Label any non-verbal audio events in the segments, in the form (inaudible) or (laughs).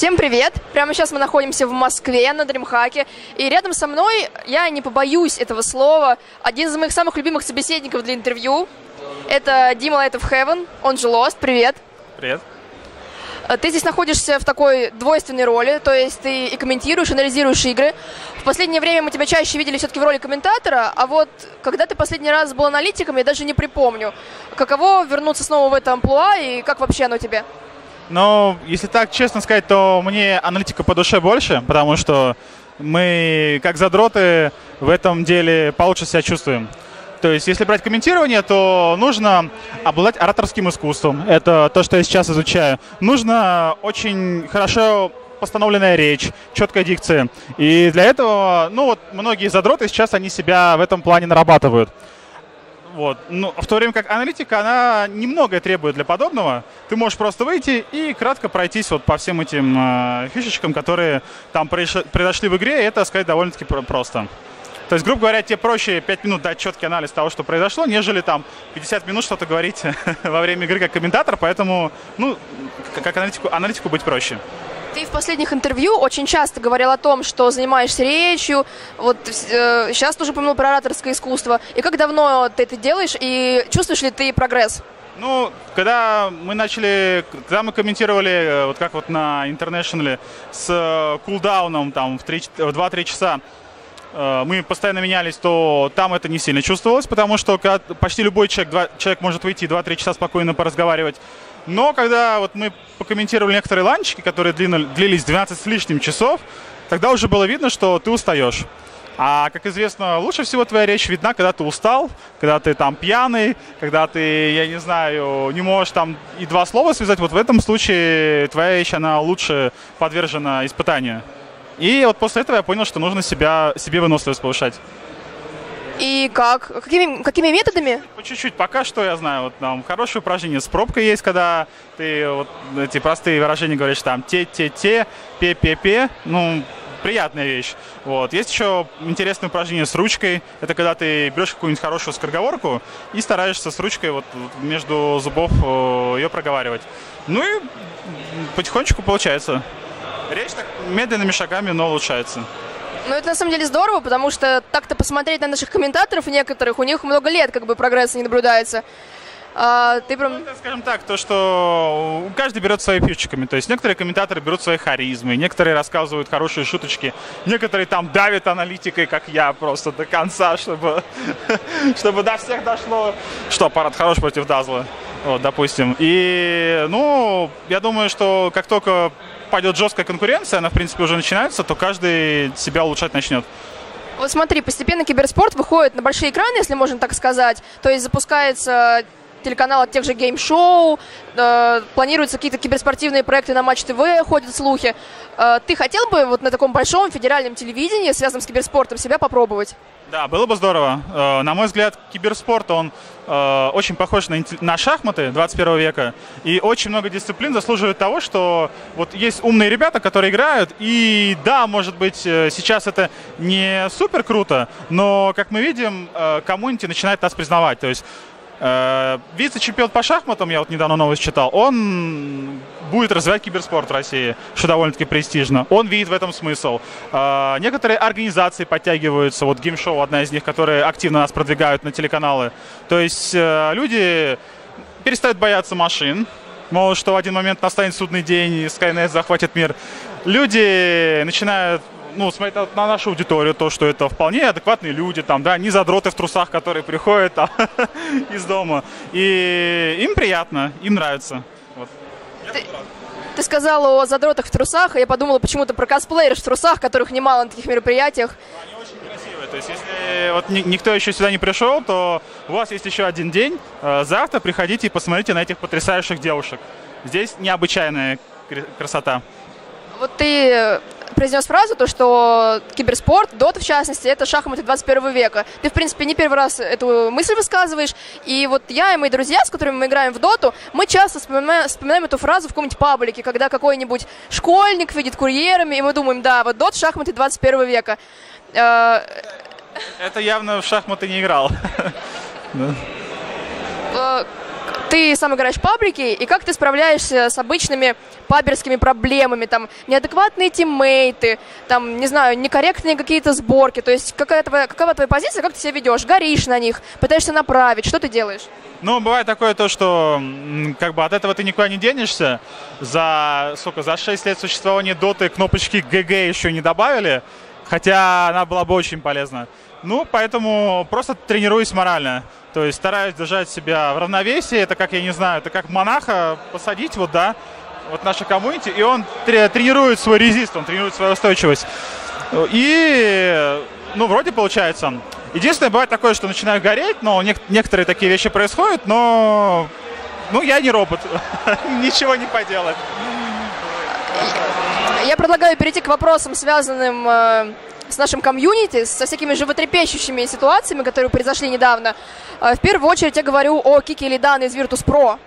Всем привет! Прямо сейчас мы находимся в Москве на Дримхаке. И рядом со мной, я не побоюсь этого слова, один из моих самых любимых собеседников для интервью. Это Дима Light of Heaven, он же Lost. Привет! Привет. Э, Ты здесь находишься в такой двойственной роли, то есть ты и комментируешь, и анализируешь игры. В последнее время мы тебя чаще видели все-таки в роли комментатора, а вот когда ты последний раз был аналитиком, я даже не припомню. Каково вернуться снова в это амплуа и как вообще оно тебе? Но если так честно сказать, то мне аналитика по душе больше, потому что мы, как задроты, в этом деле получше себя чувствуем. То есть, если брать комментирование, то нужно обладать ораторским искусством. Это то, что я сейчас изучаю. Нужно очень хорошо постановленная речь, четкая дикция. И для этого, ну вот, многие задроты сейчас, они себя в этом плане нарабатывают. Вот. Ну, в то время как аналитика, она немного требует для подобного. Ты можешь просто выйти и кратко пройтись вот по всем этим э, фишечкам, которые там произош- произошли в игре, и это сказать довольно-таки про- просто. То есть, грубо говоря, тебе проще 5 минут дать четкий анализ того, что произошло, нежели там 50 минут что-то говорить (laughs) во время игры как комментатор, поэтому, ну, как аналитику, аналитику быть проще. Ты в последних интервью очень часто говорил о том, что занимаешься речью. Вот э, сейчас тоже упомянул про ораторское искусство. И как давно ты это делаешь, и чувствуешь ли ты прогресс? Ну, когда мы начали, когда мы комментировали, э, вот как вот на International с э, кулдауном там в, 3 в 2-3 часа, э, мы постоянно менялись, то там это не сильно чувствовалось, потому что почти любой человек, два- человек может выйти и 2-3 часа спокойно поразговаривать. Но когда вот мы покомментировали некоторые ланчики, которые длились 12 с лишним часов, тогда уже было видно, что ты устаешь. А, как известно, лучше всего твоя речь видна, когда ты устал, когда ты там пьяный, когда ты, я не знаю, не можешь там и два слова связать. Вот в этом случае твоя речь, она лучше подвержена испытанию. И вот после этого я понял, что нужно себя, себе выносливость повышать. И как? Какими, какими методами? По чуть-чуть, пока что я знаю, вот там хорошее упражнение с пробкой есть, когда ты вот эти простые выражения говоришь там те-те-те, пе-пе-пе, ну, приятная вещь. Вот. Есть еще интересное упражнение с ручкой. Это когда ты берешь какую-нибудь хорошую скороговорку и стараешься с ручкой вот между зубов э, ее проговаривать. Ну и потихонечку получается. Речь так медленными шагами, но улучшается. Ну, это на самом деле здорово, потому что так-то посмотреть на наших комментаторов некоторых, у них много лет как бы прогресса не наблюдается. А, ты прям... Это, скажем так, то, что каждый берет свои фишечками. То есть некоторые комментаторы берут свои харизмы, некоторые рассказывают хорошие шуточки, некоторые там давят аналитикой, как я, просто до конца, чтобы, (laughs) чтобы до всех дошло, что аппарат хорош против Дазла, вот, допустим. И, ну, я думаю, что как только пойдет жесткая конкуренция, она, в принципе, уже начинается, то каждый себя улучшать начнет. Вот смотри, постепенно киберспорт выходит на большие экраны, если можно так сказать. То есть запускается телеканал от тех же Game Show, э, планируются какие-то киберспортивные проекты на Матч ТВ, ходят слухи. Э, ты хотел бы вот на таком большом федеральном телевидении, связанном с киберспортом, себя попробовать? Да, было бы здорово. Э, На мой взгляд, киберспорт, он э, очень похож на, на шахматы 21 века. И очень много дисциплин заслуживает того, что вот есть умные ребята, которые играют. И да, может быть, э, сейчас это не супер круто, но, как мы видим, э, комьюнити начинает нас признавать. То есть вице-чемпион по шахматам, я вот недавно новость читал, он будет развивать киберспорт в России, что довольно-таки престижно. Он видит в этом смысл. А, Некоторые организации подтягиваются, вот геймшоу одна из них, которые активно нас продвигают на телеканалы. То есть э, люди перестают бояться машин, мол, что в один момент настанет судный день и Skynet захватит мир. Люди начинают ну, смотреть на, на нашу аудиторию, то, что это вполне адекватные люди, там, да, не задроты в трусах, которые приходят там, (laughs) из дома. И им приятно, им нравится. Вот. Ты сказала о задротах в трусах, и я подумала почему-то про косплееров в трусах, которых немало на таких мероприятиях. Они очень красивые. То есть, если вот ни- никто еще сюда не пришел, то у вас есть еще один день. Э, Завтра приходите и посмотрите на этих потрясающих девушек. Здесь необычайная кр- красота. Вот ты произнес фразу, то, что киберспорт, дота в частности, это шахматы 21 века. Ты, в принципе, не первый раз эту мысль высказываешь. И вот я и мои друзья, с которыми мы играем в доту, мы часто вспоминаем, вспоминаем эту фразу в каком-нибудь паблике, когда какой-нибудь школьник видит курьерами, и мы думаем, да, вот дот шахматы 21 века. Э, Это явно в шахматы не играл. (laughs) Ты сам играешь в паблике, и как ты справляешься с обычными паберскими проблемами, там, неадекватные тиммейты, там, не знаю, некорректные какие-то сборки, то есть какая твоя, какова твоя позиция, как ты себя ведешь, горишь на них, пытаешься направить, что ты делаешь? Ну, бывает такое то, что как бы от этого ты никуда не денешься. За, сколько, за 6 лет существования доты кнопочки ГГ еще не добавили, хотя она была бы очень полезна. Ну, поэтому просто тренируюсь морально. То есть стараюсь держать себя в равновесии. Это как, я не знаю, это как монаха посадить, вот, да, вот наша комьюнити, и он тренирует свой резист, он тренирует свою устойчивость. И, ну, вроде получается. Единственное, бывает такое, что начинаю гореть, но нек- некоторые такие вещи происходят, но, ну, я не робот, (laughs) ничего не поделать. Я предлагаю перейти к вопросам, связанным э, с нашим комьюнити, со всякими животрепещущими ситуациями, которые произошли недавно. Э, в первую очередь я говорю о Кике Лидан из Virtus.pro.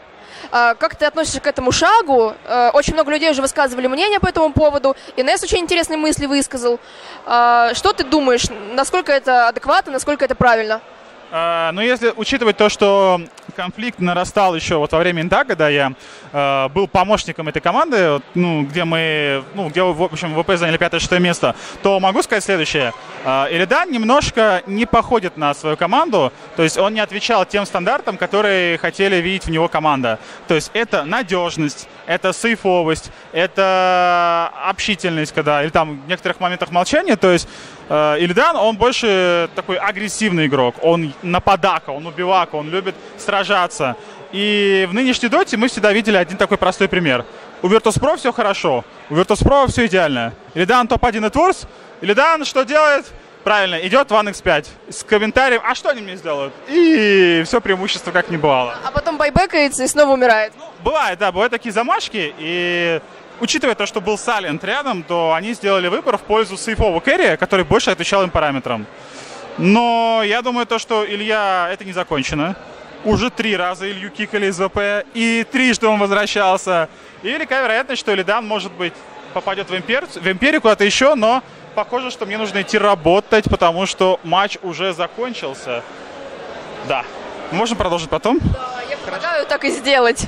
Э, как ты относишься к этому шагу? Очень много людей уже высказывали мнение по этому поводу. Инесс очень интересные мысли высказал. Что ты думаешь? Насколько это адекватно, насколько это правильно? А, но если учитывать то, что конфликт нарастал еще вот во время Инта, когда я э, был помощником этой команды, ну, где мы, ну, где, в общем, ВП заняли пятое-шестое место, то могу сказать следующее. Э, Илидан немножко не походит на свою команду, то есть он не отвечал тем стандартам, которые хотели видеть в него команда. То есть это надежность, это сейфовость, это общительность, когда, или там в некоторых моментах молчания, то есть э, Ильдан, он больше такой агрессивный игрок, он нападака, он убивака, он любит сражаться. И в нынешней доте мы всегда видели один такой простой пример. У Virtus.pro все хорошо, у Virtus.pro все идеально. Ильдан топ-1 Networks, Ильдан что делает? Правильно, идет в 1x5 с комментарием, а что они мне сделают? И все преимущество как не бывало. А потом байбекается и снова умирает. Ну, бывает, да, бывают такие замашки, и учитывая то, что был Салент рядом, то они сделали выбор в пользу сейфового кэрри, который больше отвечал им параметрам. Но я думаю, то, что Илья, это не закончено. Уже три раза Илью кикали из ВП, и три, что он возвращался. И велика вероятность, что Илидан, может быть, попадет в, импер... в империю куда-то еще, но похоже, что мне нужно идти работать, потому что матч уже закончился. Да. Можем продолжить потом? Да, я предлагаю так и сделать.